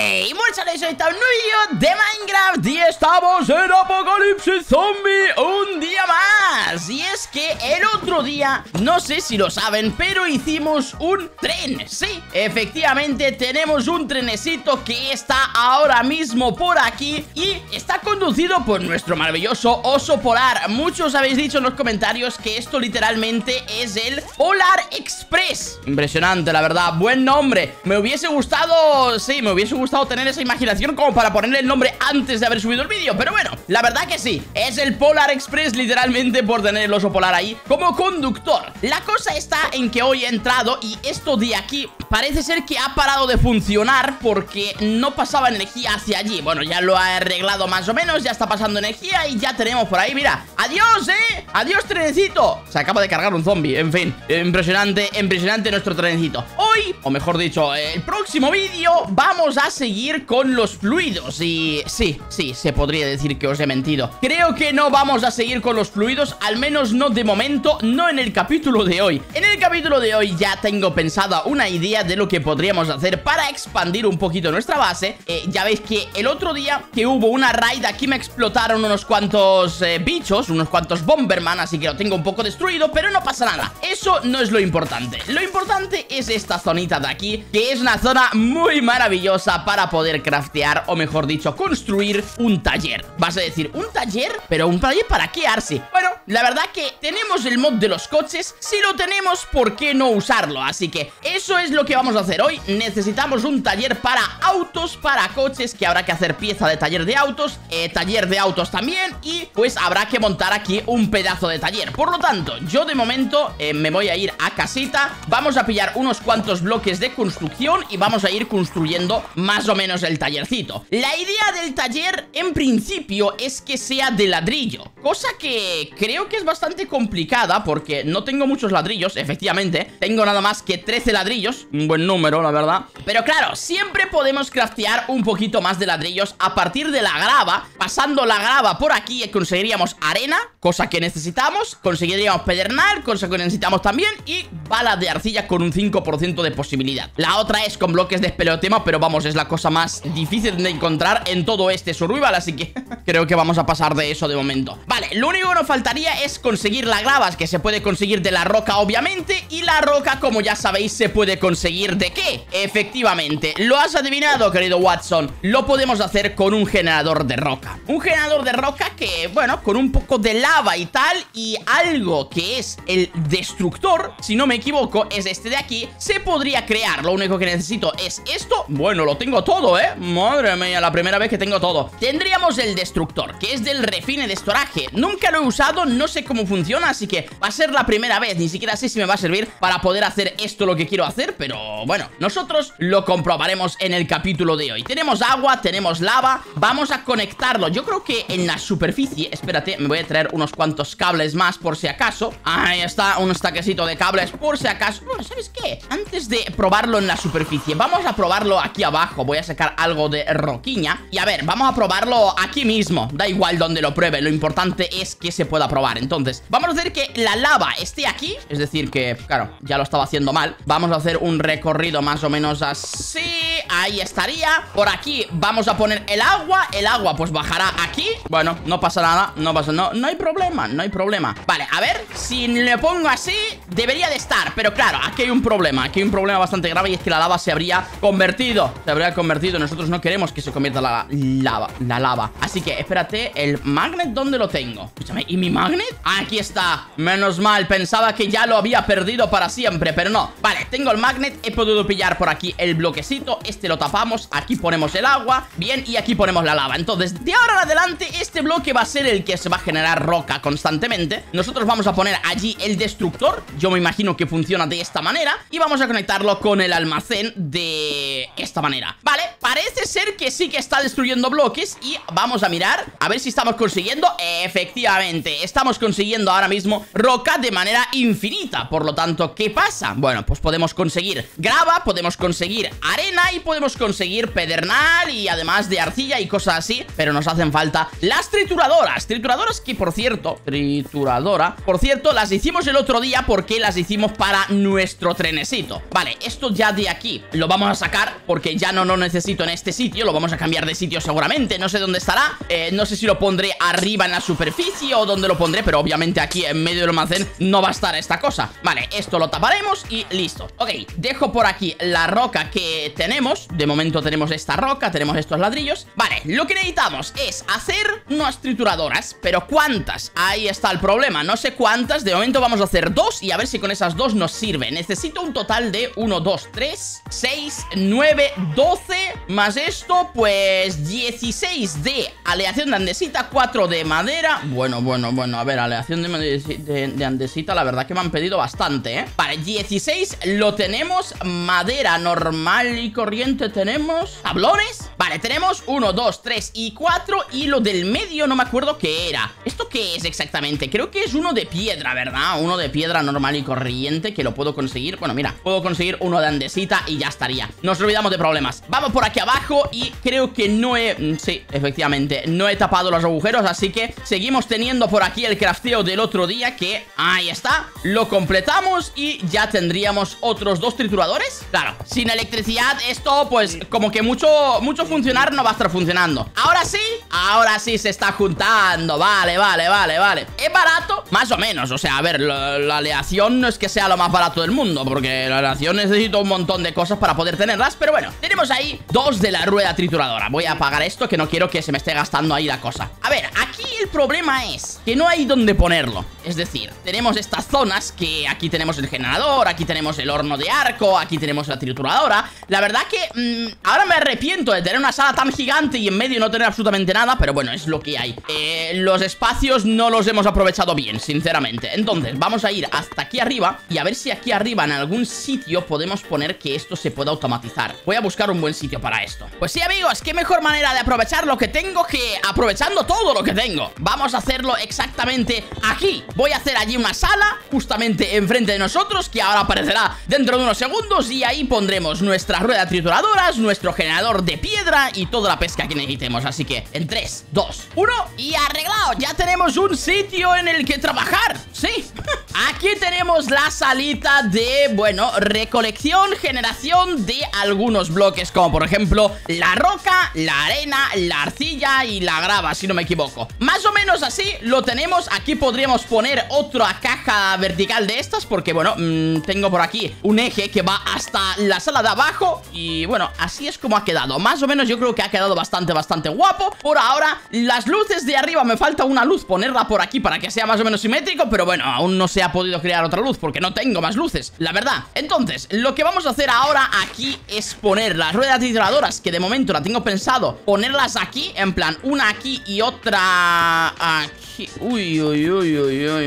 Hey, muchas gracias, está un nuevo vídeo de Minecraft y estamos en Apocalipsis Zombie un día más. Y es que el otro día, no sé si lo saben, pero hicimos un tren. Sí, efectivamente tenemos un trenecito que está ahora mismo por aquí Y está conducido por nuestro maravilloso oso polar. Muchos habéis dicho en los comentarios que esto literalmente es el Polar Express. Impresionante, la verdad, buen nombre. Me hubiese gustado, sí, me hubiese gustado gustado tener esa imaginación como para ponerle el nombre antes de haber subido el vídeo Pero bueno, la verdad que sí, es el Polar Express literalmente por tener el oso polar ahí como conductor La cosa está en que hoy he entrado y esto de aquí parece ser que ha parado de funcionar porque no pasaba energía hacia allí Bueno, ya lo ha arreglado más o menos, ya está pasando energía y ya tenemos por ahí, mira ¡Adiós, eh! ¡Adiós, trenecito! Se acaba de cargar un zombie, en fin Impresionante, impresionante nuestro trenecito Hoy, o mejor dicho, el próximo vídeo vamos a seguir con los fluidos. Y sí, sí, se podría decir que os he mentido. Creo que no vamos a seguir con los fluidos Al menos no de momento, no en el capítulo de hoy. En el capítulo de hoy ya tengo pensada una idea de lo que podríamos hacer Para expandir un poquito nuestra base. Eh, Ya veis que el otro día que hubo una raid Aquí me explotaron unos cuantos eh, bichos Unos cuantos Bomberman Así que lo tengo un poco destruido, pero no pasa nada. Eso no es lo importante. Lo importante es esta zonita de aquí Que es una zona muy maravillosa para poder craftear, o mejor dicho, construir un taller Vas a decir, ¿un taller? ¿Pero un taller para qué, Arsi? Bueno, la verdad que tenemos el mod de los coches Si lo tenemos, ¿por qué no usarlo? Así que eso es lo que vamos a hacer hoy Necesitamos un taller para autos, para coches Que habrá que hacer pieza de taller de autos eh, Taller de autos también Y pues habrá que montar aquí un pedazo de taller Por lo tanto, yo de momento eh, me voy a ir a casita Vamos a pillar unos cuantos bloques de construcción Y vamos a ir construyendo más más o menos el tallercito. La idea del taller en principio es que sea de ladrillo Cosa que creo que es bastante complicada porque no tengo muchos ladrillos, efectivamente. Tengo nada más que 13 ladrillos, un buen número la verdad. Pero claro, siempre podemos craftear un poquito más de ladrillos a partir de la grava. Pasando la grava por aquí conseguiríamos arena, cosa que necesitamos. Conseguiríamos pedernal, cosa que necesitamos también. Y bala de arcilla con un 5% de posibilidad. La otra es con bloques de espeleotema, pero vamos, es la cosa más difícil de encontrar en todo este survival Así que creo que vamos a pasar de eso de momento. Vale, lo único que nos faltaría es conseguir la gravas Que se puede conseguir de la roca obviamente Y la roca, como ya sabéis, se puede conseguir ¿de qué? Efectivamente, lo has adivinado querido Watson Lo podemos hacer con un generador de roca. Un generador de roca que, bueno, con un poco de lava y tal Y algo que es el destructor, si no me equivoco, es este de aquí Se podría crear, lo único que necesito es esto. Bueno, lo tengo todo, ¿eh? Madre mía, la primera vez que tengo todo. Tendríamos el destructor, que es del refine de estoraje. Nunca lo he usado, no sé cómo funciona Así que va a ser la primera vez. Ni siquiera sé si me va a servir para poder hacer esto lo que quiero hacer Pero bueno, nosotros lo comprobaremos en el capítulo de hoy. Tenemos agua, tenemos lava Vamos a conectarlo. Yo creo que en la superficie Espérate, me voy a traer unos cuantos cables más por si acaso. Ahí está, un estaquecito de cables por si acaso. Bueno, ¿sabes qué? Antes de probarlo en la superficie Vamos a probarlo aquí abajo voy a sacar algo de roquiña. Y a ver, vamos a probarlo aquí mismo. Da igual donde lo pruebe, lo importante es que se pueda probar. Entonces, vamos a hacer que la lava esté aquí. Es decir que, claro, ya lo estaba haciendo mal. Vamos a hacer un recorrido más o menos así. Ahí estaría. Por aquí vamos a poner el agua. El agua pues bajará aquí. Bueno, no pasa nada, no pasa, no, no hay problema No hay problema. Vale, a ver, si le pongo así Debería de estar, pero claro, aquí hay un problema Aquí hay un problema bastante grave y es que la lava se habría convertido Se habría convertido Nosotros no queremos que se convierta la lava La lava. Así que, espérate ¿El magnet dónde lo tengo? Escúchame ¿Y mi magnet? Aquí está. Menos mal Pensaba que ya lo había perdido para siempre Pero no. Vale, tengo el magnet He podido pillar por aquí el bloquecito Este lo tapamos Aquí ponemos el agua Bien, y aquí ponemos la lava. Entonces, de ahora en adelante Este bloque va a ser el que se va a generar roca constantemente. Nosotros vamos a poner allí el destructor Yo me imagino que funciona de esta manera Y vamos a conectarlo con el almacén de esta manera Vale, parece ser que sí que está destruyendo bloques Y vamos a mirar a ver si estamos consiguiendo efectivamente, estamos consiguiendo ahora mismo roca de manera infinita. Por lo tanto, ¿qué pasa? Bueno, pues podemos conseguir grava, podemos conseguir arena y podemos conseguir pedernal y además de arcilla y cosas así Pero nos hacen falta las trituradoras. Trituradoras que, por cierto, trituradora Por cierto, las hicimos el otro día porque las hicimos para nuestro trenecito. Vale, esto ya de aquí lo vamos a sacar porque ya no lo necesito en este sitio Lo vamos a cambiar de sitio seguramente, no sé dónde estará eh, No sé si lo pondré arriba en la superficie o dónde lo pondré Pero obviamente aquí en medio del almacén no va a estar esta cosa. Vale, esto lo taparemos y listo. Ok, dejo por aquí la roca que tenemos. De momento tenemos esta roca, tenemos estos ladrillos. Vale, lo que necesitamos es hacer unas trituradoras Pero ¿cuántas? Ahí está el problema, no sé cuántas. De momento vamos a hacer dos y a ver si con esas dos nos sirve. Necesito un total de 1, 2, 3, 6, 9, 12 Más esto, pues 16 de aleación de andesita 4 de madera Bueno, bueno, bueno, a ver, aleación de, de, andesita La verdad que me han pedido bastante, ¿eh? Vale, 16 lo tenemos Madera normal y corriente tenemos ¿Tablones? Vale, tenemos 1, 2, 3 y 4 Y lo del medio no me acuerdo qué era ¿Esto qué es exactamente? Creo que es uno de piedra, ¿verdad? Uno de piedra normal y corriente Que lo puedo conseguir Bueno, mira, puedo conseguir uno de andesita y ya estaría Nos olvidamos de problemas Vamos por aquí abajo y creo que no he... Mm, sí, efectivamente, no he tapado los agujeros Así que seguimos teniendo por aquí el crafteo del otro día Que ahí está, lo completamos y ya tendríamos otros dos trituradores. Claro, sin electricidad esto pues como que mucho, mucho funcionar no va a estar funcionando. Ahora sí, ahora sí se está juntando Vale, vale, vale, vale. ¿Es barato? Más o menos, o sea, a ver, la, la aleación no es que sea lo más barato del mundo Porque la aleación necesito un montón de cosas para poder tenerlas Pero bueno, tenemos ahí dos de la rueda trituradora. Voy a apagar esto que no quiero que se me esté gastando ahí la cosa. A ver, aquí el problema es que no hay donde ponerlo. Es decir, tenemos estas zonas que aquí tenemos el generador Aquí tenemos el horno de arco, aquí tenemos la trituradora. La verdad que mm, ahora me arrepiento de tener una sala tan gigante y en medio no tener absolutamente nada Pero bueno, es lo que hay. Eh, Los espacios no los hemos aprovechado bien, sinceramente. Entonces, vamos a ir hasta aquí arriba Y a ver si aquí arriba en algún sitio podemos poner que esto se pueda automatizar. Voy a buscar un buen sitio para esto. Pues sí amigos, qué mejor manera de aprovechar lo que tengo que aprovechando todo lo que tengo. Vamos a hacerlo exactamente aquí. Voy a hacer allí una sala justamente enfrente de nosotros Que ahora aparecerá dentro de unos segundos Y ahí pondremos nuestras ruedas trituradoras Nuestro generador de piedra y toda la pesca que necesitemos. Así que en 3, 2, 1 y arreglado. Ya tenemos un sitio en el que trabajar Sí Aquí tenemos la salita de, bueno, recolección, generación de algunos bloques Como por ejemplo la roca, la arena, la arcilla y la grava, si no me equivoco. Más o menos así lo tenemos. Aquí podríamos poner otra caja vertical de estas Porque, bueno, mmm, tengo por aquí un eje que va hasta la sala de abajo Y, bueno, así es como ha quedado. Más o menos yo creo que ha quedado bastante, bastante guapo. Por ahora, las luces de arriba Me falta una luz, ponerla por aquí para que sea más o menos simétrico Pero bueno, aún no se ha podido crear otra luz Porque no tengo más luces, la verdad. Entonces, lo que vamos a hacer ahora aquí Es poner las ruedas trituradoras Que de momento la tengo pensado Ponerlas aquí, en plan, una aquí y otra aquí. Uy, uy, uy, uy, uy,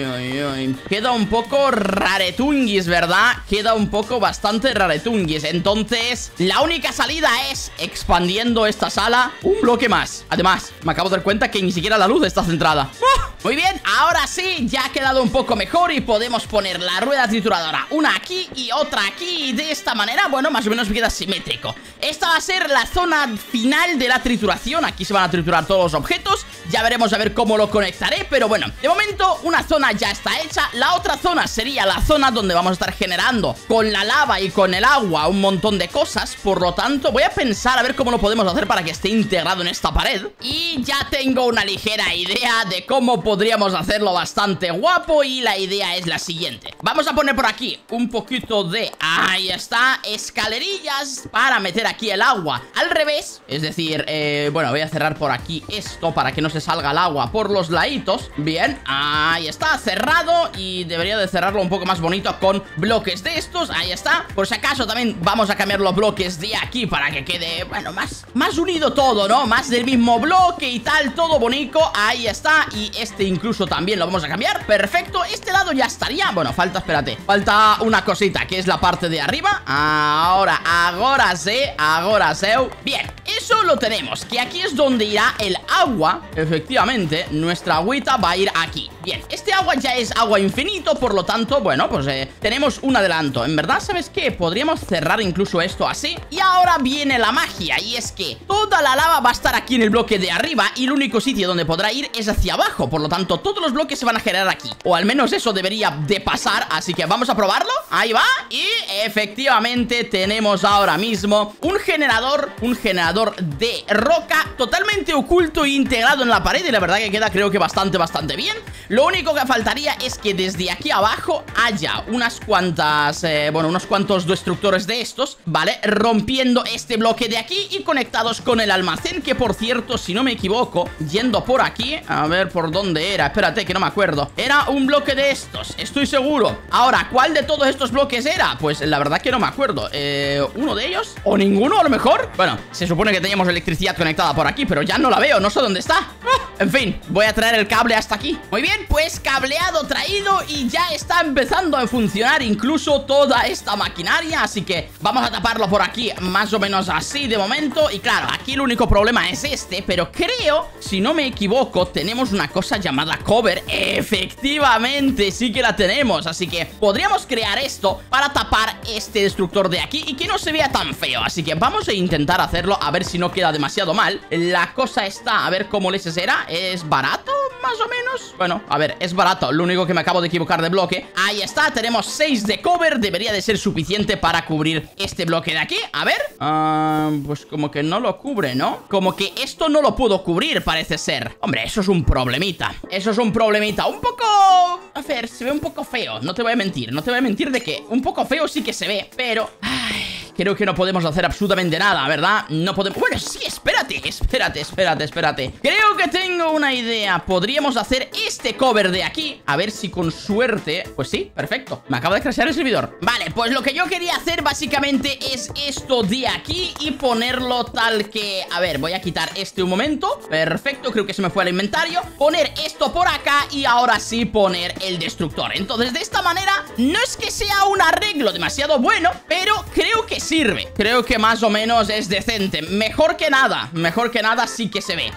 Queda un poco raretunguis, ¿verdad? Queda un poco bastante raretunguis. Entonces, la única salida es Expandiendo esta sala Un bloque más. Además, me acabo de dar cuenta que ni siquiera la luz está centrada. ¡Oh! Muy bien, ahora sí, ya ha quedado un poco mejor y podemos poner la rueda trituradora. Una aquí y otra aquí y de esta manera, bueno, más o menos queda simétrico. Esta va a ser la zona final de la trituración. Aquí se van a triturar todos los objetos. Ya veremos a ver cómo lo conectaré, pero bueno De momento, una zona ya está hecha La otra zona sería la zona donde vamos a estar generando Con la lava y con el agua un montón de cosas. Por lo tanto, voy a pensar a ver cómo lo podemos hacer para que esté integrado en esta pared. Y ya tengo una ligera idea de cómo podríamos hacerlo bastante guapo y la idea es la siguiente. Vamos a poner por aquí un poquito de... Ahí está, escalerillas para meter aquí el agua al revés. Es decir, eh, bueno, voy a cerrar por aquí esto para que no se salga el agua por los laditos. Bien, ahí está, cerrado y debería de cerrarlo un poco más bonito con bloques de estos. Ahí está, por si acaso también vamos a cambiar los bloques de aquí para que quede, bueno, más, más unido todo, ¿no? Más del mismo bloque y tal, todo bonito. Ahí está, y este incluso también lo vamos a cambiar. Perfecto, este lado ya estaría. Bueno, falta, espérate, falta una cosita Que es la parte de arriba. Ahora, ahora sí, ahora sí Bien, eso eso lo tenemos, que aquí es donde irá el agua. Efectivamente, nuestra agüita va a ir aquí. Bien, este agua ya es agua infinito, por lo tanto, bueno, pues eh, tenemos un adelanto. En verdad, ¿sabes qué? Podríamos cerrar incluso esto así. Y ahora viene la magia, y es que toda la lava va a estar aquí en el bloque de arriba Y el único sitio donde podrá ir es hacia abajo. Por lo tanto, todos los bloques se van a generar aquí. O al menos eso debería de pasar Así que vamos a probarlo, ahí va Y efectivamente tenemos ahora mismo un generador Un generador de roca totalmente oculto e integrado en la pared Y la verdad que queda creo que bastante, bastante bien Lo único que faltaría es que desde aquí abajo haya unas cuantas, eh, bueno, unos cuantos destructores de estos ¿Vale? Rompiendo este bloque de aquí y conectados con el almacén Que por cierto, si no me equivoco, yendo por aquí A ver por dónde era, espérate que no me acuerdo Era un bloque de estos, estoy seguro Ahora, ¿cuál de todos estos bloques era? Pues la verdad que no me acuerdo eh, ¿Uno de ellos? ¿O ninguno a lo mejor? Bueno, se supone que teníamos electricidad conectada por aquí Pero ya no la veo, no sé dónde está. En fin, voy a traer el cable hasta aquí. Muy bien, pues cableado traído Y ya está empezando a funcionar Incluso toda esta maquinaria Así que vamos a taparlo por aquí Más o menos así de momento. Y claro, aquí el único problema es este Pero creo, si no me equivoco Tenemos una cosa llamada cover. Efectivamente, sí que la tenemos. Así que podríamos crear esto Para tapar este destructor de aquí Y que no se vea tan feo. Así que vamos a intentar hacerlo A ver no queda demasiado mal. La cosa está, a ver cómo les será. ¿Es barato? Más o menos Bueno, a ver, es barato. Lo único que me acabo de equivocar de bloque. Ahí está, tenemos 6 de cover. Debería de ser suficiente para cubrir este bloque de aquí. A ver. Ah, Pues como que no lo cubre, ¿no? Como que esto no lo puedo cubrir, parece ser. Hombre, eso es un problemita. Eso es un problemita. Un poco... A ver, se ve un poco feo. No te voy a mentir No te voy a mentir de que un poco feo sí que se ve Pero... Ay... Creo que no podemos hacer absolutamente nada, ¿verdad? No podemos... Bueno, sí, espérate, espérate, espérate, espérate Creo que tengo una idea Podríamos hacer este cover de aquí A ver si con suerte... Pues sí, perfecto. Me acaba de crashear el servidor. Vale, pues lo que yo quería hacer básicamente es esto de aquí Y ponerlo tal que... A ver, voy a quitar este un momento. Perfecto, creo que se me fue al inventario. Poner esto por acá y ahora sí poner el destructor. Entonces de esta manera no es que sea un arreglo demasiado bueno Pero creo que sirve. Creo que más o menos es decente. Mejor que nada, mejor que nada sí que se ve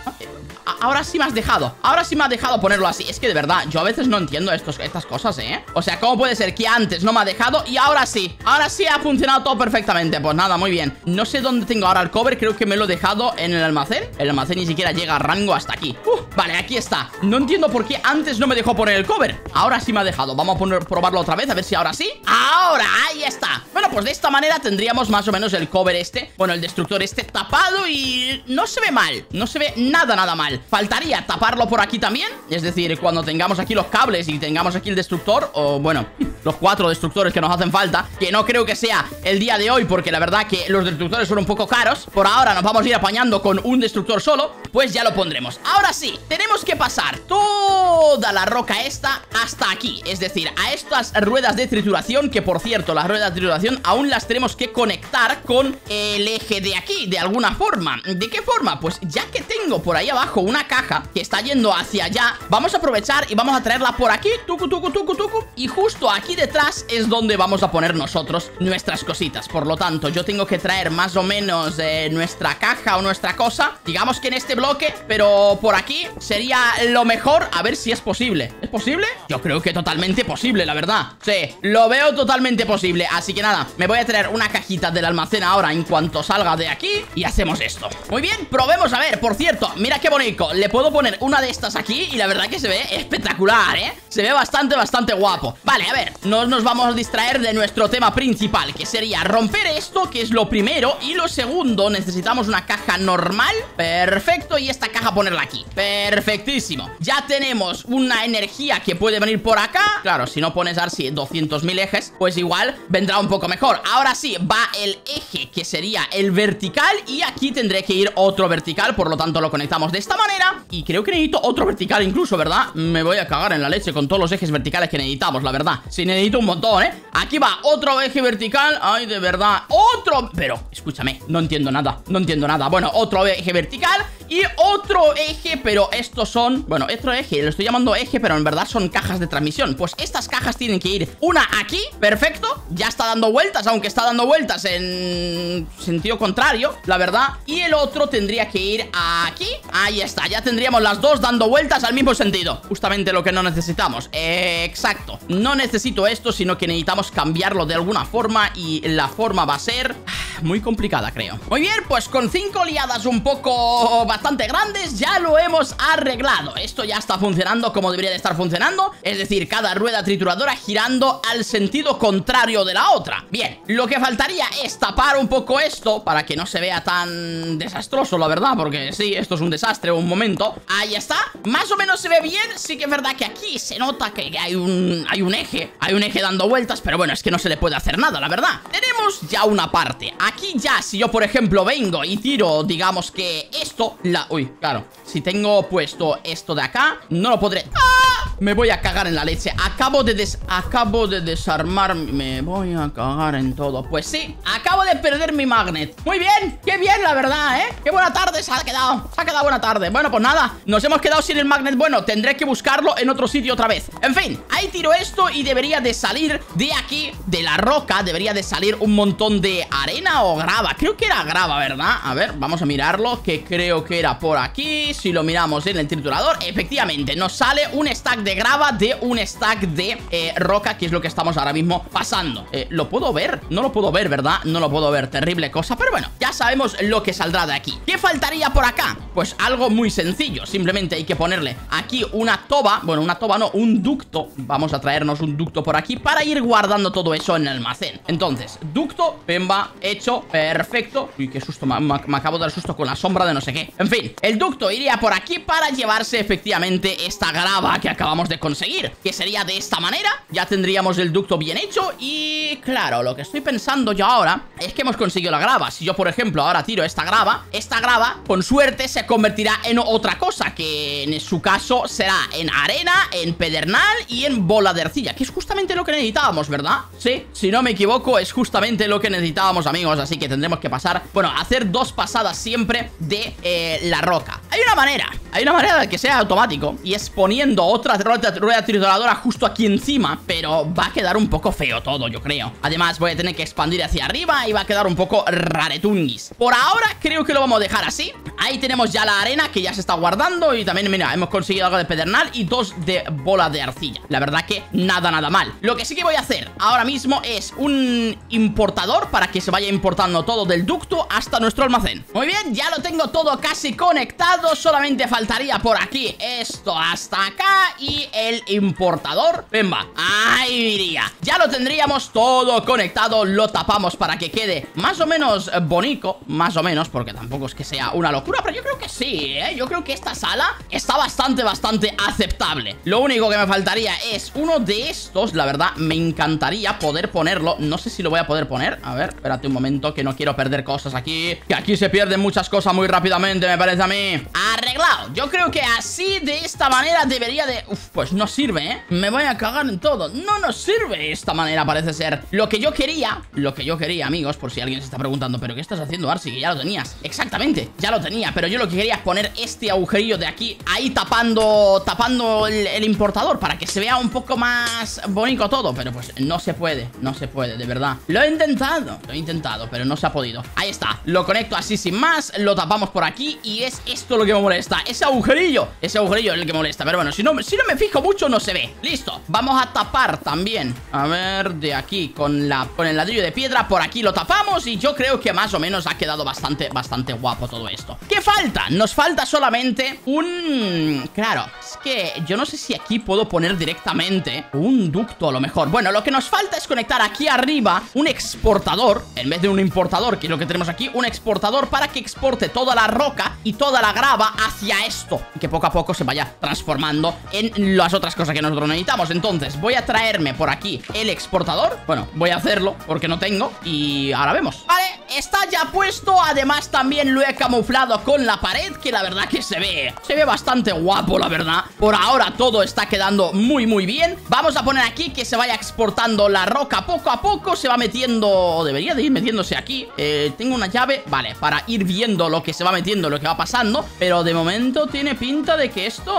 Ahora sí me has dejado Ahora sí me ha dejado ponerlo así. Es que de verdad, yo a veces no entiendo estos, estas cosas, ¿eh? O sea, ¿cómo puede ser que antes no me ha dejado y ahora sí? Ahora sí ha funcionado todo perfectamente. Pues nada, muy bien. No sé dónde tengo ahora el cover Creo que me lo he dejado en el almacén. El almacén ni siquiera llega a rango hasta aquí. Vale, aquí está. No entiendo por qué antes no me dejó poner el cover. Ahora sí me ha dejado. Vamos a probarlo otra vez A ver si ahora sí. Ahora, ahí está. Bueno, pues de esta manera tendríamos más o menos el cover este. Bueno, el destructor este tapado y no se ve mal. No se ve nada, nada mal Faltaría taparlo por aquí también. Es decir, cuando tengamos aquí los cables y tengamos aquí el destructor O bueno, los cuatro destructores que nos hacen falta Que no creo que sea el día de hoy Porque la verdad que los destructores son un poco caros Por ahora nos vamos a ir apañando con un destructor solo Pues ya lo pondremos. Ahora sí, tenemos que pasar toda la roca esta hasta aquí Es decir, a estas ruedas de trituración Que por cierto, las ruedas de trituración aún las tenemos que conectar con el eje de aquí De alguna forma. ¿De qué forma? Pues ya que tengo por ahí abajo una caja que está yendo hacia allá Vamos a aprovechar y vamos a traerla por aquí Tucu, tucu, tucu, tucu Y justo aquí detrás es donde vamos a poner nosotros nuestras cositas. Por lo tanto, yo tengo que traer más o menos eh, nuestra caja o nuestra cosa Digamos que en este bloque, pero por aquí sería lo mejor A ver si es posible. ¿Es posible? Yo creo que totalmente posible, la verdad. Sí, lo veo totalmente posible. Así que nada, me voy a traer una cajita del almacén ahora en cuanto salga de aquí Y hacemos esto. Muy bien, probemos a ver, por cierto, mira qué bonito Le puedo poner una de estas aquí y la verdad que se ve espectacular, ¿eh? Se ve bastante, bastante guapo. Vale, a ver, no nos vamos a distraer de nuestro tema principal Que sería romper esto, que es lo primero Y lo segundo, necesitamos una caja normal. Perfecto, y esta caja ponerla aquí. Perfectísimo. Ya tenemos una energía que puede venir por acá. Claro, si no pones así 200.000 ejes Pues igual vendrá un poco mejor. Ahora sí, va el eje que sería el vertical Y aquí tendré que ir otro vertical Por lo tanto lo conectamos de esta manera Y creo que necesito otro vertical incluso, ¿verdad? Me voy a cagar en la leche con todos los ejes verticales que necesitamos, la verdad. Sí, necesito un montón, ¿eh? Aquí va otro eje vertical. Ay, de verdad, otro... Pero, escúchame, no entiendo nada No entiendo nada. Bueno, otro eje vertical Y otro eje, pero estos son... Bueno, otro eje, lo estoy llamando eje, pero en verdad son cajas de transmisión. Pues estas cajas tienen que ir una aquí, perfecto Ya está dando vueltas, aunque está dando vueltas en sentido contrario, la verdad. Y el otro tendría que ir aquí Ahí está, ya tendríamos las dos dando vueltas al mismo sentido. Justamente lo que no necesitamos Exacto, no necesito esto, sino que necesitamos cambiarlo de alguna forma Y la forma va a ser muy complicada, creo. Muy bien, pues con cinco liadas un poco bastante grandes Ya lo hemos arreglado. Esto ya está funcionando como debería de estar funcionando Es decir, cada rueda trituradora girando al sentido contrario de la otra. Bien, lo que faltaría es tapar un poco esto Para que no se vea tan desastroso, la verdad Porque sí, esto es un desastre, un momento. Ahí está, más o menos se ve bien Sí que es verdad que aquí se nota que hay un, hay un eje Hay un eje dando vueltas Pero bueno, es que no se le puede hacer nada, la verdad. Tenemos ya una parte. Aquí ya, si yo por ejemplo vengo y tiro, digamos que esto la... Uy, claro. Si tengo puesto esto de acá, no lo podré... ¡Ah! Me voy a cagar en la leche. Acabo de des... Acabo de desarmar Me voy a cagar en todo. Pues sí, acabo de perder mi magnet. Muy bien, qué bien la verdad, ¿eh? Qué buena tarde se ha quedado. Se ha quedado buena tarde. Bueno, pues nada Nos hemos quedado sin el magnet. Bueno, tendré que buscarlo en otro sitio otra vez. En fin, ahí tiro esto y debería de salir de aquí De la roca. Debería de salir un montón de arena o grava. Creo que era grava, ¿verdad? A ver, vamos a mirarlo Que creo que era por aquí Si lo miramos en el triturador Efectivamente, nos sale un stack de grava de un stack de eh, roca Que es lo que estamos ahora mismo pasando eh, ¿Lo puedo ver? No lo puedo ver, ¿verdad? No lo puedo ver, terrible cosa Pero bueno, ya sabemos lo que saldrá de aquí ¿Qué faltaría por acá? Pues algo muy sencillo Simplemente hay que ponerle aquí una toba Bueno, una toba no, un ducto Vamos a traernos un ducto por aquí Para ir guardando todo eso en el almacén Entonces, ducto, pemba, hecho Perfecto Uy, qué susto, me acabo de dar susto con la sombra de no sé qué En fin, el ducto iría por aquí para llevarse efectivamente esta grava que acabamos de conseguir Que sería de esta manera Ya tendríamos el ducto bien hecho Y claro, lo que estoy pensando yo ahora Es que hemos conseguido la grava Si yo, por ejemplo, ahora tiro esta grava Esta grava, con suerte, se convertirá en otra cosa Que en su caso será en arena, en pedernal y en bola de arcilla Que es justamente lo que necesitábamos, ¿verdad? Sí, si no me equivoco, es justamente lo que necesitábamos, amigos Así que tendremos que pasar, bueno, hacer dos pasadas siempre de eh, la roca. Hay una manera, hay una manera de que sea automático Y es poniendo otra rueda trituradora justo aquí encima Pero va a quedar un poco feo todo, yo creo. Además voy a tener que expandir hacia arriba Y va a quedar un poco raretungis Por ahora creo que lo vamos a dejar así. Ahí tenemos ya la arena que ya se está guardando Y también, mira, hemos conseguido algo de pedernal Y dos de bola de arcilla. La verdad que nada, nada mal. Lo que sí que voy a hacer ahora mismo es un importador Para que se vaya importando todo del ducto hasta nuestro almacén. Muy bien, ya lo tengo todo casi conectado Solamente faltaría por aquí. Esto hasta acá Y el importador. Venga, ahí iría. Ya lo tendríamos todo conectado. Lo tapamos para que quede más o menos bonito. Más o menos, porque tampoco es que sea una locura Pero yo creo que sí, ¿eh? Yo creo que esta sala está bastante, bastante aceptable. Lo único que me faltaría es uno de estos. La verdad, me encantaría poder ponerlo. No sé si lo voy a poder poner. A ver, espérate un momento, que no quiero perder cosas aquí. Que aquí se pierden muchas cosas muy rápidamente, me parece a mí. Arreglado. Yo creo que así, de esta manera, debería de... Uf, pues no sirve, ¿eh? Me voy a cagar en todo. No nos sirve esta manera, parece ser. Lo que yo quería, lo que yo quería, amigos Por si alguien se está preguntando, ¿pero qué estás haciendo, Arsi? Que ya lo tenías. Exactamente, ya lo tenía Pero yo lo que quería es poner este agujerillo de aquí Ahí tapando, tapando el, el importador Para que se vea un poco más bonito todo Pero pues no se puede, no se puede, de verdad. Lo he intentado, lo he intentado Pero no se ha podido, ahí está Lo conecto así sin más, lo tapamos por aquí Y es esto lo que me molesta, ese agujerillo Ese agujerillo es el que molesta, pero bueno Si no, si no me fijo mucho no se ve. Listo, vamos a tapar también. A ver, de aquí con, la, con el ladrillo de piedra Por aquí lo tapamos y yo creo que más o menos ha quedado bastante, bastante guapo todo esto. ¿Qué falta? Nos falta solamente un... Claro, es que yo no sé si aquí puedo poner directamente un ducto a lo mejor. Bueno, lo que nos falta es conectar aquí arriba un exportador En vez de un importador, que es lo que tenemos aquí Un exportador para que exporte toda la roca y toda la grava hacia esto y que poco a poco se vaya transformando en las otras cosas que nosotros necesitamos. Entonces, voy a traerme por aquí el exportador. Bueno, voy a hacerlo porque no tengo y ahora vemos. Vale, está ya puesto. Además, también lo he camuflado con la pared, que la verdad que se ve, se ve bastante guapo, la verdad. Por ahora todo está quedando muy, muy bien. Vamos a poner aquí que se vaya exportando la roca poco a poco. Se va metiendo, debería de ir metiéndose aquí. Eh, tengo una llave, vale, para ir viendo lo que se va metiendo, lo que va pasando. Pero de momento tiene pinta de que esto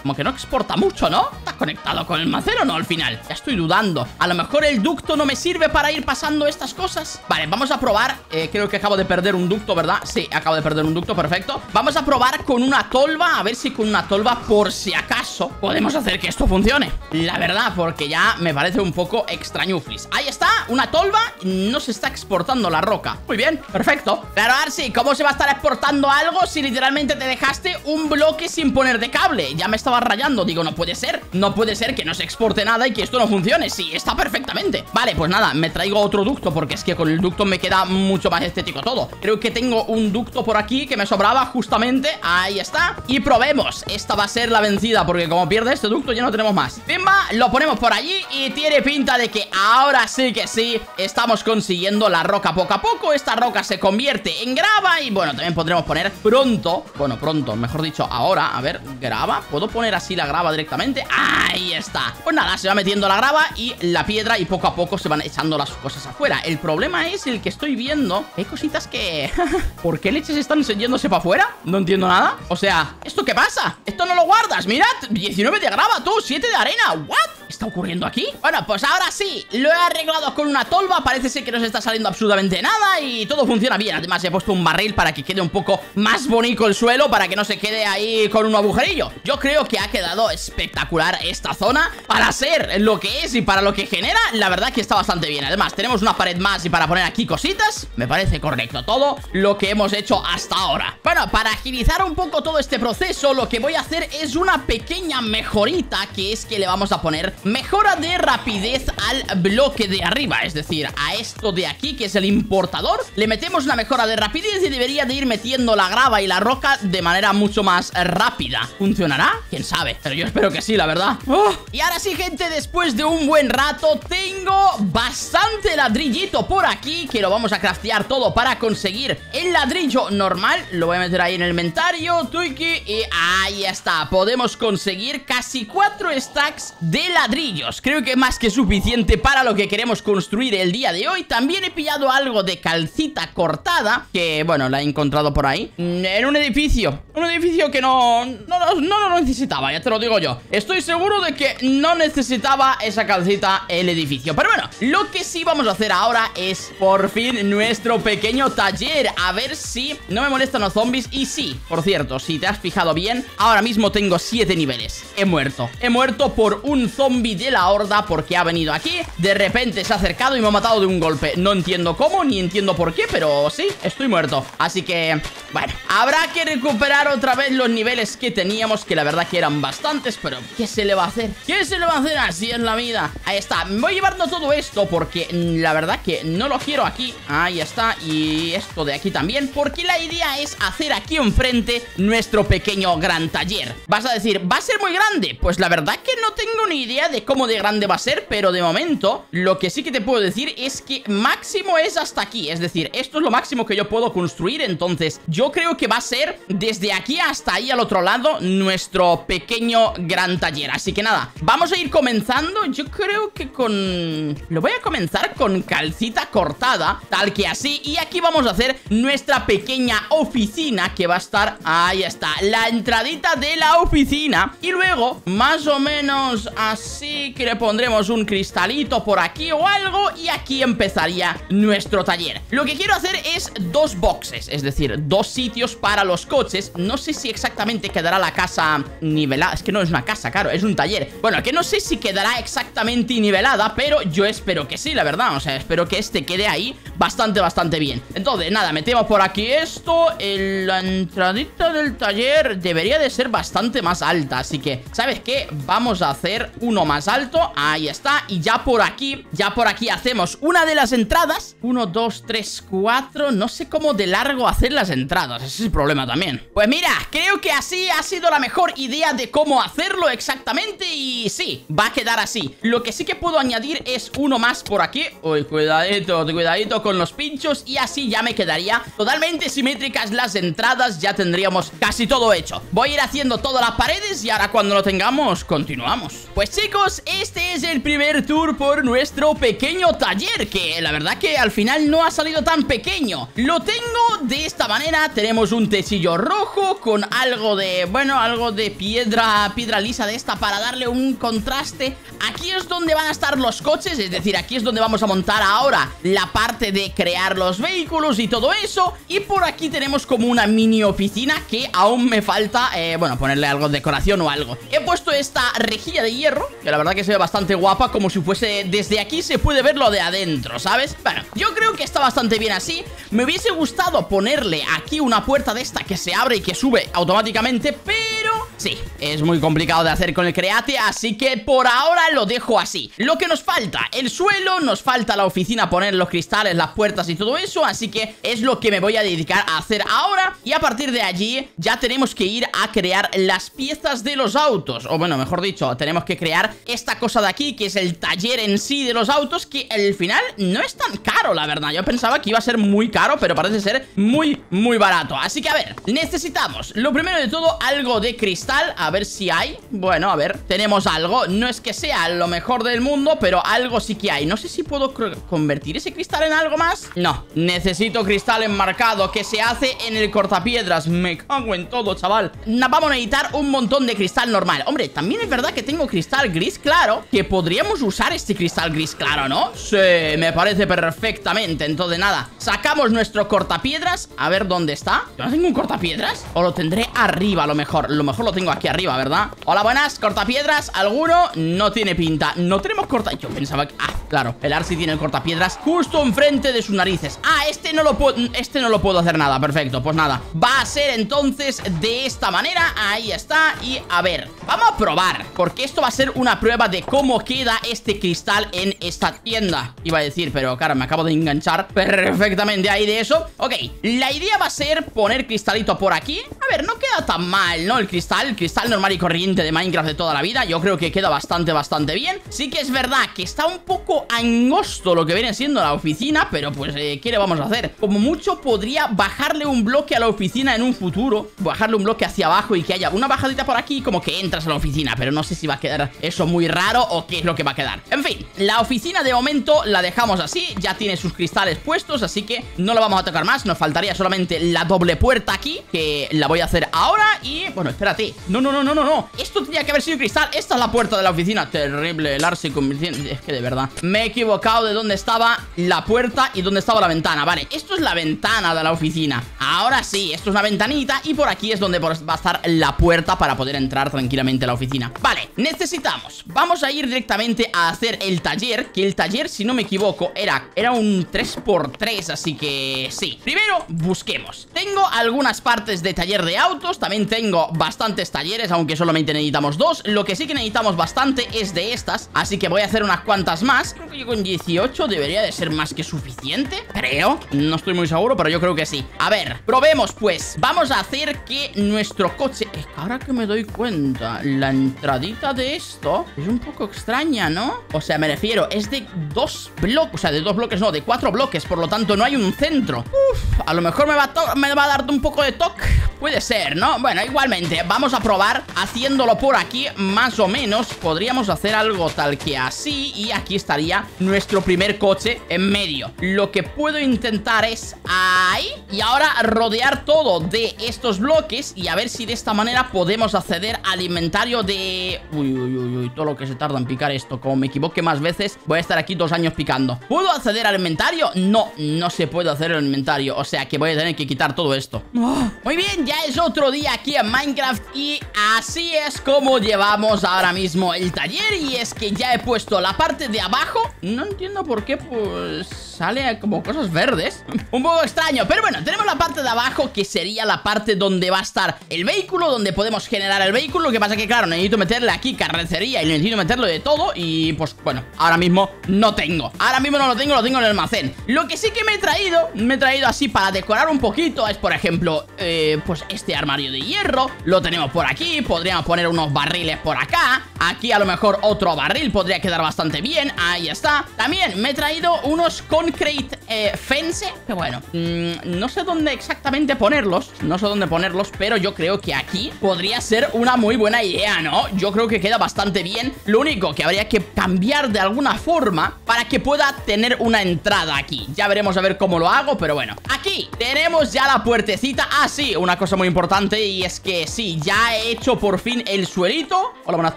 como que no exporta mucho, ¿no? ¿Está conectado con el macero o no al final? Ya estoy dudando. A lo mejor el ducto no me sirve para ir pasando estas cosas. Vale, vamos a probar. Eh, creo que acabo de perder un ducto, ¿verdad? Sí, acabo de perder un ducto, perfecto. Vamos a probar con una tolva, a ver si con una tolva, por si acaso, podemos hacer que esto funcione. La verdad, porque ya me parece un poco extrañuflis. Ahí está, una tolva, no se está exportando la roca. Muy bien, perfecto. Pero Arsi, ¿cómo se va a estar exportando algo si literalmente te dejaste un bloque sin poner de cable? Ya me estaba rayando, digo, no puede ser. No puede ser que no se exporte nada y que esto no funcione. Sí, está perfectamente. Vale, pues nada, me traigo otro ducto porque es que con el ducto me queda mucho más estético todo. Creo que tengo un ducto por aquí que me sobraba justamente. Ahí está. Y probemos. Esta va a ser la vencida porque como pierde este ducto ya no tenemos más. Pimba, lo ponemos por allí y tiene pinta de que ahora sí que sí estamos consiguiendo la roca poco a poco. Esta roca se convierte en grava y bueno, también podremos poner pronto, bueno, pronto, mejor dicho, ahora, a ver, grava. ¿Puedo poner así la grava directamente? Ahí está. Pues nada, se va metiendo la grava y la piedra y poco a poco se van echando las cosas afuera. El problema es el que estoy viendo. Hay cositas que... ¿Por qué leches están yéndose para afuera? No entiendo nada. O sea, ¿esto qué pasa? Esto no lo guardas, mirad 19 de grava, tú, 7 de arena ¿What? ¿Qué está ocurriendo aquí? Bueno, pues ahora sí Lo he arreglado con una tolva Parece ser que no se está saliendo absolutamente nada Y todo funciona bien Además he puesto un barril para que quede un poco más bonito el suelo Para que no se quede ahí con un agujerillo. Yo creo que ha quedado espectacular esta zona Para ser lo que es y para lo que genera. La verdad que está bastante bien. Además tenemos una pared más y para poner aquí cositas. Me parece correcto todo lo que hemos hecho hasta ahora. Bueno, para agilizar un poco todo este proceso Lo que voy a hacer es una pequeña mejorita Que es que le vamos a poner mejora de rapidez al bloque de arriba. Es decir, a esto de aquí que es el importador Le metemos una mejora de rapidez y debería de ir metiendo la grava y la roca de manera mucho más rápida. ¿Funcionará? ¿Quién sabe? Pero yo espero que sí, la verdad. ¡Oh! Y ahora sí, gente, después de un buen rato Tengo bastante ladrillito por aquí Que lo vamos a craftear todo para conseguir el ladrillo normal. Lo voy a meter ahí en el inventario Tuiki Y ahí está. Podemos conseguir casi cuatro stacks de ladrillos. Creo que más que suficiente para lo que queremos construir el día de hoy. También he pillado algo de calcita cortada Que, bueno, la he encontrado por ahí En un edificio Un edificio que no, no, no lo necesitaba, ya te lo digo yo. Estoy seguro de que no necesitaba esa calcita el edificio. Pero bueno, lo que sí vamos a hacer ahora es por fin nuestro pequeño taller. A ver si no me molestan los zombies. Y sí, por cierto, si te has fijado bien Ahora mismo tengo 7 niveles. He muerto, he muerto por un zombie de la horda Porque ha venido aquí. De repente se ha acercado y me ha matado de un golpe. No entiendo cómo, ni entiendo por qué Pero sí, estoy muerto. Así que, bueno, habrá que recuperar otra vez los niveles que teníamos Que la verdad que eran bastantes Pero, ¿qué se le va a hacer? ¿Qué se le va a hacer? Así es la vida. Ahí está, voy llevando todo esto Porque mm, la verdad que no lo quiero aquí. Ahí está, y esto de aquí también Porque la idea es hacer aquí enfrente Nuestro pequeño gran taller. Vas a decir, ¿va a ser muy grande? Pues la verdad que no tengo ni idea de cómo de grande va a ser Pero de momento, lo que sí que te puedo decir Es que máximo es hasta aquí. Es decir, esto es lo máximo que yo puedo construir. Entonces, yo creo que va a ser Desde aquí hasta ahí al otro lado Nuestro pequeño gran taller. Así que nada, vamos a ir comenzando. Yo creo que con... Lo voy a comenzar con calcita cortada Tal que así Y aquí vamos a hacer nuestra pequeña oficina Que va a estar... Ahí está, la entradita de la oficina. Y luego, más o menos así Que le pondremos un cristalito por aquí o algo Y aquí empezaría nuestro taller. Lo que quiero hacer es dos boxes Es decir, dos sitios para los coches. No sé si exactamente quedará la casa nivelada. Es que no es una casa, claro, es un taller. Bueno, que no sé si quedará exactamente nivelada Pero yo espero que sí, la verdad. O sea, espero que este quede ahí bastante, bastante bien. Entonces, nada, metemos por aquí esto. La entradita del taller debería de ser bastante más alta Así que, ¿sabes qué? Vamos a hacer uno más alto. Ahí está, y ya por aquí Ya por aquí hacemos una de las entradas. Uno, dos, tres, cuatro. No sé cómo de largo hacer las entradas Ese es el problema también. Pues mira, creo que así ha sido la mejor idea de cómo hacerlo exactamente Y sí, va a quedar así. Lo que sí que puedo añadir es uno más por aquí. Uy, cuidadito, cuidadito con los pinchos Y así ya me quedaría totalmente simétricas las entradas Ya tendríamos casi todo hecho. Voy a ir haciendo todas las paredes Y ahora cuando lo tengamos, continuamos. Pues chicos, este es el primer tour por nuestro pequeño taller Que la verdad que al final no ha salido tan pequeño. Lo tengo de esta manera Tenemos un techillo rojo con algo de, bueno, algo de piedra, piedra lisa de esta Para darle un contraste. Aquí es donde van a estar los coches Es decir, aquí es donde vamos a montar ahora La parte de crear los vehículos y todo eso. Y por aquí tenemos como una mini oficina Que aún me falta, eh, bueno, ponerle algo de decoración o algo. He puesto esta rejilla de hierro Que la verdad que se ve bastante guapa Como si fuese, desde aquí se puede ver lo de adentro, ¿sabes? Bueno, yo creo que está bastante bien así. Me hubiese gustado ponerle aquí una puerta de esta Que se abre y que sube automáticamente Pero Sí, es muy complicado de hacer con el Create, así que por ahora lo dejo así. Lo que nos falta, el suelo, nos falta la oficina, poner los cristales, las puertas y todo eso, así que es lo que me voy a dedicar a hacer ahora. Y a partir de allí ya tenemos que ir a crear las piezas de los autos, o bueno, mejor dicho, tenemos que crear esta cosa de aquí, que es el taller en sí de los autos, que al final no es tan caro, la verdad. Yo pensaba que iba a ser muy caro, pero parece ser muy, muy barato. Así que a ver, necesitamos, lo primero de todo, algo de cristal a ver si hay. Bueno, a ver, tenemos algo. No es que sea lo mejor del mundo Pero algo sí que hay. No sé si puedo convertir ese cristal en algo más. No, necesito cristal enmarcado. Que se hace en el cortapiedras Me cago en todo, chaval. Vamos a necesitar un montón de cristal normal. Hombre, también es verdad que tengo cristal gris claro Que podríamos usar este cristal gris claro, ¿no? Sí, me parece perfectamente. Entonces nada, sacamos nuestro cortapiedras A ver dónde está ¿Yo no tengo un cortapiedras? O lo tendré arriba a lo mejor Lo mejor lo tengo aquí arriba, ¿verdad? Hola, buenas, cortapiedras ¿Alguno? No tiene pinta. No tenemos corta... Yo pensaba que... Ah, claro El Arsi tiene cortapiedras justo enfrente de sus narices. Ah, este no lo puedo... Este no lo puedo hacer nada. Perfecto, pues nada. Va a ser entonces de esta manera. Ahí está. Y a ver Vamos a probar Porque esto va a ser una prueba de cómo queda este cristal en esta tienda. Iba a decir, pero claro, me acabo de enganchar perfectamente ahí de eso. Ok, la idea va a ser poner cristalito por aquí A ver, no queda tan mal, ¿no? El cristal cristal normal y corriente de Minecraft de toda la vida Yo creo que queda bastante, bastante bien Sí que es verdad que está un poco angosto lo que viene siendo la oficina Pero pues, eh, ¿qué le vamos a hacer? Como mucho podría bajarle un bloque a la oficina en un futuro Bajarle un bloque hacia abajo y que haya una bajadita por aquí Como que entras a la oficina Pero no sé si va a quedar eso muy raro o qué es lo que va a quedar En fin, la oficina de momento la dejamos así Ya tiene sus cristales puestos, así que no lo vamos a tocar más Nos faltaría solamente la doble puerta aquí Que la voy a hacer ahora y, bueno, espérate. No, no, no, no, no, no. Esto tenía que haber sido cristal. Esta es la puerta de la oficina. Terrible, el Arce convirtiendo Es que de verdad. Me he equivocado de dónde estaba la puerta y dónde estaba la ventana. Vale, esto es la ventana de la oficina. Ahora sí, esto es una ventanita Y por aquí es donde va a estar la puerta Para poder entrar tranquilamente a la oficina. Vale, necesitamos. Vamos a ir directamente a hacer el taller Que el taller, si no me equivoco, era, era un 3x3 Así que sí. Primero, busquemos Tengo algunas partes de taller de autos También tengo bastantes talleres, aunque solamente necesitamos dos. Lo que sí que necesitamos bastante es de estas Así que voy a hacer unas cuantas más. Creo que yo con 18 debería de ser más que suficiente Creo, no estoy muy seguro, pero yo creo que sí. A ver, probemos pues. Vamos a hacer que nuestro coche es Ahora que me doy cuenta, la entradita de esto es un poco extraña, ¿no? O sea, me refiero, es de dos bloques O sea, de dos bloques, no, de cuatro bloques Por lo tanto, no hay un centro. Uf, a lo mejor me va a, me va a dar un poco de toque Puede ser, ¿no? Bueno, igualmente, vamos a probar haciéndolo por aquí más o menos. Podríamos hacer algo tal que así y aquí estaría nuestro primer coche en medio. Lo que puedo intentar es ahí y ahora rodear todo de estos bloques y a ver si de esta manera podemos acceder al inventario de... Uy, uy, uy, uy, todo lo que se tarda en picar esto. Como me equivoque más veces voy a estar aquí dos años picando. ¿Puedo acceder al inventario? No, no se puede hacer el inventario O sea que voy a tener que quitar todo esto. Muy bien, ya es otro día aquí en Minecraft y así es como llevamos ahora mismo el taller Y es que ya he puesto la parte de abajo. No entiendo por qué, pues sale como cosas verdes. Un poco extraño, pero bueno, tenemos la parte de abajo Que sería la parte donde va a estar el vehículo Donde podemos generar el vehículo. Lo que pasa que, claro, necesito meterle aquí carrocería Y necesito meterlo de todo Y pues, bueno, ahora mismo no tengo. Ahora mismo no lo tengo, lo tengo en el almacén. Lo que sí que me he traído, me he traído así para decorar un poquito Es, por ejemplo, eh, pues este armario de hierro. Lo tenemos por aquí Podríamos poner unos barriles por acá. Aquí a lo mejor otro barril podría quedar bastante bien. Ahí está. También me he traído unos concrete eh, fence Que bueno, mm, no sé dónde exactamente ponerlos No sé dónde ponerlos Pero yo creo que aquí podría ser una muy buena idea, ¿no? Yo creo que queda bastante bien. Lo único que habría que cambiar de alguna forma Para que pueda tener una entrada aquí. Ya veremos a ver cómo lo hago Pero bueno, aquí tenemos ya la puertecita. Ah, sí, una cosa muy importante Y es que sí, ya he hecho por fin el suelito. Hola, buenas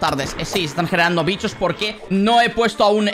tardes. Eh, Sí, se están generando bichos porque no he puesto aún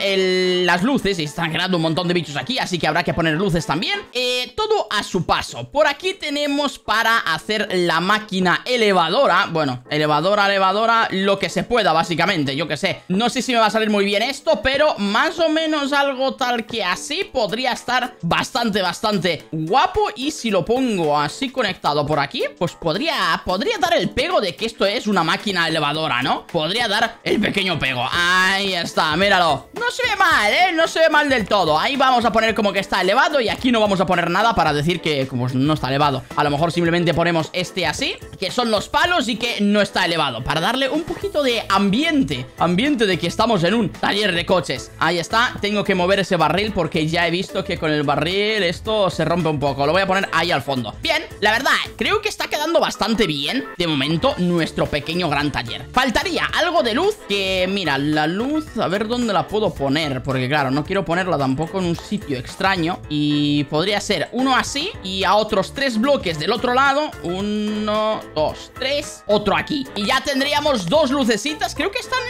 las luces Y se están generando un montón de bichos aquí Así que habrá que poner luces también. Eh, Todo a su paso. Por aquí tenemos para hacer la máquina elevadora. Bueno, elevadora, elevadora Lo que se pueda, básicamente, yo que sé. No sé si me va a salir muy bien esto Pero más o menos algo tal que así Podría estar bastante, bastante guapo. Y si lo pongo así conectado por aquí Pues podría, podría dar el pego de que esto es una máquina elevadora, ¿no? Podría dar el pequeño pego. Ahí está, míralo. No se ve mal, ¿eh? No se ve mal del todo. Ahí vamos a poner como que está elevado Y aquí no vamos a poner nada para decir que como no está elevado. A lo mejor simplemente ponemos este así Que son los palos y que no está elevado. Para darle un poquito de ambiente Ambiente de que estamos en un taller de coches. Ahí está, tengo que mover ese barril Porque ya he visto que con el barril esto se rompe un poco. Lo voy a poner ahí al fondo. Bien, la verdad, creo que está quedando bastante bien De momento, nuestro pequeño gran taller. Faltaría algo de luz Que, mira, la luz, a ver dónde la puedo poner Porque claro, no quiero ponerla tampoco en un sitio extraño. Y podría ser uno así Y a otros tres bloques del otro lado Uno, dos, tres Otro aquí. Y ya tendríamos dos lucecitas. Creo que están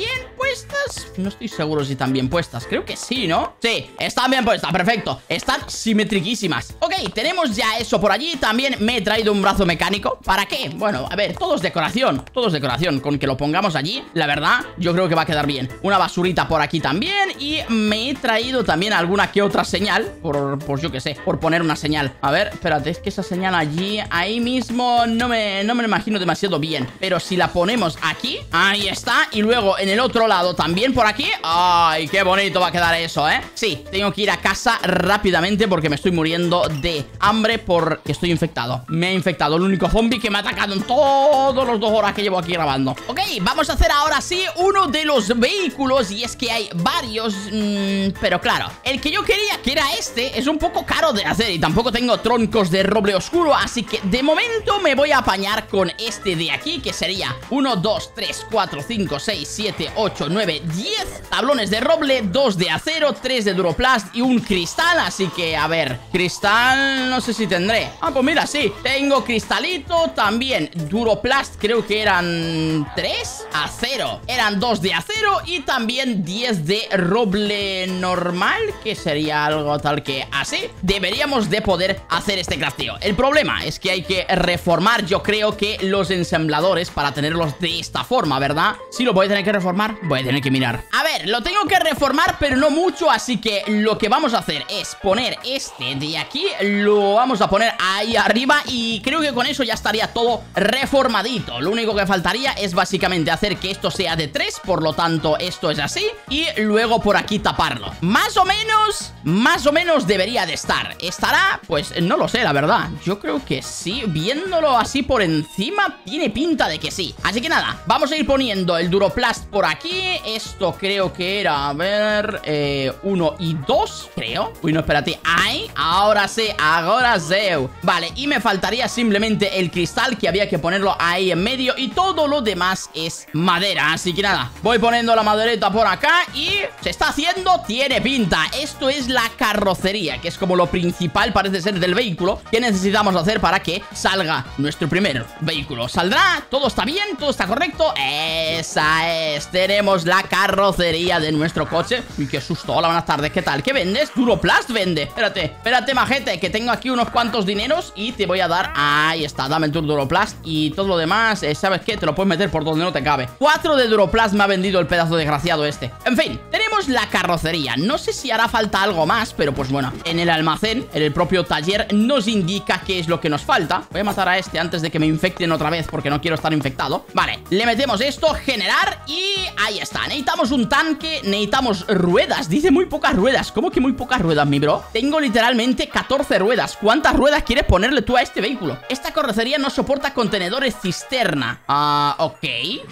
bien puestas No estoy seguro si están bien puestas. Creo que sí, ¿no? Sí, están bien puestas, perfecto. Están simetriquísimas. Ok, tenemos ya eso por allí. También me he traído un brazo mecánico. ¿Para qué? Bueno, a ver, todo es decoración. Todo es decoración. Con que lo pongamos allí La verdad, yo creo que va a quedar bien. Una basurita por aquí también. Y me he traído también alguna que otra señal. Por, pues yo que sé, por poner una señal. A ver, espérate, es que esa señal allí Ahí mismo no me, no me lo imagino demasiado bien. Pero si la ponemos aquí Ahí está, y luego en el otro lado también por aquí. ¡Ay, qué bonito va a quedar eso, eh! Sí, tengo que ir a casa rápidamente porque me estoy muriendo de hambre porque estoy infectado. Me ha infectado el único zombie que me ha atacado en todos los dos horas que llevo aquí grabando. Ok, vamos a hacer ahora sí uno de los vehículos y es que hay varios, mmm, pero claro El que yo quería, que era este, es un poco caro de hacer y tampoco tengo troncos de roble oscuro Así que de momento me voy a apañar con este de aquí que sería 1, 2, 3, 4, 5, 6, 7, 8, 9, 10 tablones de roble, 2 de acero, 3 de duroplast y un cristal. Así que, a ver, cristal no sé si tendré. Ah, pues mira, sí, tengo cristalito también Duroplast creo que eran 3 acero. Eran 2 de acero y también 10 de roble normal Que sería algo tal que así Deberíamos de poder hacer este crafteo El problema es que hay que reformar yo creo que los ensambladores para tenerlos de esta forma, ¿verdad? Si lo voy a tener que reformar, voy a tener que mirar. A ver, lo tengo que reformar pero no mucho Así que lo que vamos a hacer es poner este de aquí Lo vamos a poner ahí arriba Y creo que con eso ya estaría todo reformadito. Lo único que faltaría es básicamente hacer que esto sea de 3 Por lo tanto esto es así Y luego por aquí taparlo. Más o menos, más o menos debería de estar. ¿Estará? Pues no lo sé, la verdad. Yo creo que sí, viéndolo así por encima Tiene pinta de que sí. Así que nada, vamos a ir poniendo el Duroplast por aquí Esto creo que era, a ver, eh, uno y dos, creo Uy, no, espérate, ¡ay! Ahora sí, ahora sé Vale, y me faltaría simplemente el cristal Que había que ponerlo ahí en medio Y todo lo demás es madera Así que nada, voy poniendo la madereta por acá Y se está haciendo, tiene pinta Esto es la carrocería Que es como lo principal, parece ser, del vehículo Que necesitamos hacer para que salga nuestro primer vehículo ¿Saldrá? ¿Todo está bien? ¿Todo está correcto? Esa es, tenemos la carrocería de nuestro coche. Uy, qué susto, hola, buenas tardes, ¿qué tal? ¿Qué vendes? Duroplast vende. Espérate, espérate, majete, que tengo aquí unos cuantos dineros Y te voy a dar, ahí está, dame el Duroplast Y todo lo demás, eh, ¿sabes qué? Te lo puedes meter por donde no te cabe. Cuatro de Duroplast me ha vendido el pedazo desgraciado este. En fin, tenemos la carrocería. No sé si hará falta algo más, pero pues bueno En el almacén, en el propio taller Nos indica qué es lo que nos falta. Voy a matar a este antes de que me infecten otra vez Porque no quiero estar infectado. Vale, le metemos esto, generar Y ahí está, necesitamos un tanque Necesitamos ruedas, dice muy pocas ruedas. ¿Cómo que muy pocas ruedas, mi bro? Tengo literalmente 14 ruedas. ¿Cuántas ruedas quieres ponerle tú a este vehículo? Esta carrocería no soporta contenedores cisterna. Ah, ok.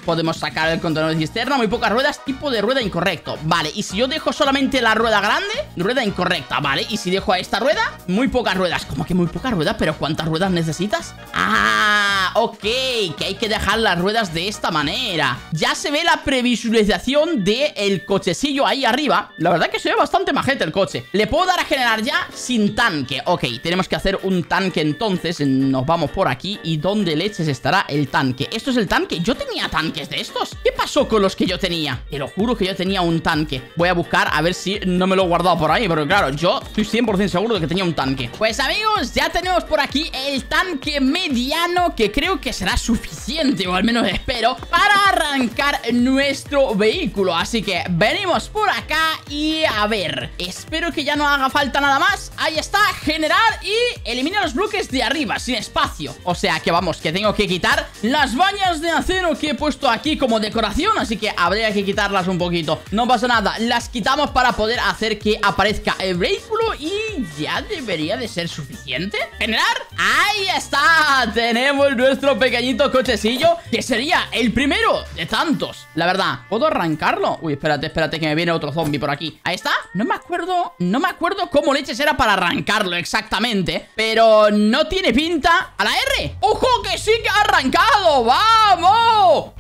Podemos sacar el contenedor de cisterna. Muy pocas ruedas, tipo de rueda incorrecto. Vale, y si yo dejo solamente la rueda grande Rueda incorrecta, vale. Y si dejo a esta rueda, muy pocas ruedas. ¿Cómo que muy pocas ruedas? ¿Pero cuántas ruedas necesitas? Ah, ok. Que hay que dejar las ruedas de esta manera. Ya se ve la previsualización del cochecillo ahí arriba. La verdad que se ve bastante majete el coche. Le puedo dar a generar ya sin tanque. Ok, tenemos que hacer un tanque entonces. Nos vamos por aquí. ¿Y dónde leches estará el tanque? ¿Esto es el tanque? Yo tenía tanques de estos. ¿Qué pasó con los que yo tenía? Te lo juro que yo tenía un tanque. Voy a buscar a ver si no me lo he guardado por ahí Pero claro, yo estoy 100% seguro de que tenía un tanque. Pues amigos, ya tenemos por aquí el tanque mediano Que creo que será suficiente, o al menos espero Para arrancar nuestro vehículo. Así que venimos por acá y a ver. Espero que ya no haga falta nada más. Ahí está, generar y elimina los bloques de arriba, sin espacio. O sea que vamos, que tengo que quitar las bañas de acero que he puesto aquí como decoración Así que habría que quitarlas un poquito. No pasa nada, las quitamos para poder hacer que aparezca el vehículo Y ya debería de ser suficiente. ¿Generar? ¡Ahí está! Tenemos nuestro pequeñito cochecillo Que sería el primero de tantos. La verdad, ¿puedo arrancarlo? Uy, espérate, espérate que me viene otro zombie por aquí Ahí está, no me acuerdo No me acuerdo cómo leches era para arrancarlo exactamente Pero no tiene pinta A la R ¡Ojo que sí que ha arrancado! ¡Vamos!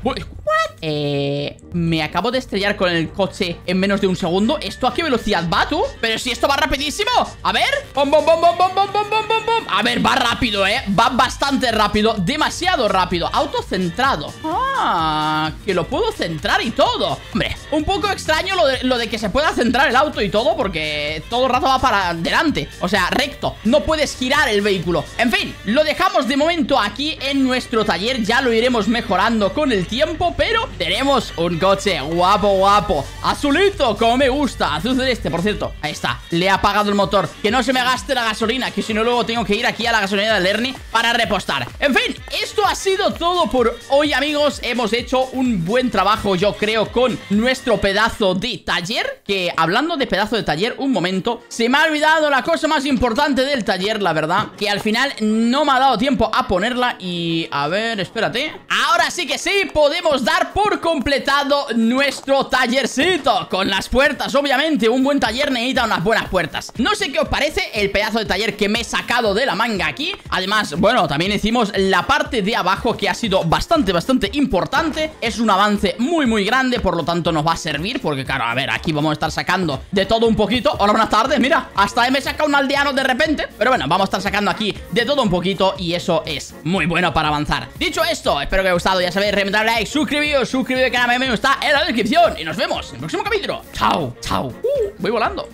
Eh, me acabo de estrellar con el coche en menos de un segundo. ¿Esto a qué velocidad va, tú? Pero si esto va rapidísimo. A ver. Bom, bom, bom, bom, bom. A ver, va rápido, ¿eh? Va bastante rápido. Demasiado rápido. Autocentrado. Ah, que lo puedo centrar y todo. Hombre, un poco extraño lo de, lo de que se pueda centrar el auto y todo Porque todo el rato va para adelante. O sea, recto. No puedes girar el vehículo. En fin, lo dejamos de momento aquí en nuestro taller. Ya lo iremos mejorando con el tiempo Pero tenemos un coche guapo, guapo Azulito, como me gusta Azul celeste, por cierto. Ahí está, le he apagado el motor. Que no se me gaste la gasolina Que si no luego tengo que ir aquí a la gasolinera de Ernie Para repostar. En fin, esto ha sido todo por hoy, amigos. Hemos hecho un buen trabajo, yo creo Con nuestro pedazo de taller. Que hablando de pedazo de taller Un momento, se me ha olvidado la cosa más importante del taller, la verdad Que al final no me ha dado tiempo a ponerla Y a ver, espérate. Ahora sí que sí, podemos por completado nuestro tallercito. Con las puertas, obviamente Un buen taller necesita unas buenas puertas. No sé qué os parece el pedazo de taller que me he sacado de la manga aquí. Además, bueno, también hicimos la parte de abajo Que ha sido bastante, bastante importante. Es un avance muy, muy grande Por lo tanto nos va a servir Porque claro, a ver, aquí vamos a estar sacando de todo un poquito. Hola, buenas tardes, mira Hasta me he sacado un aldeano de repente Pero bueno, vamos a estar sacando aquí de todo un poquito Y eso es muy bueno para avanzar. Dicho esto, espero que os haya gustado Ya sabéis, reventar like, suscribiros, suscribiros al canal, me está en la descripción. Y nos vemos en el próximo capítulo. Chao, chao. Uh, Voy volando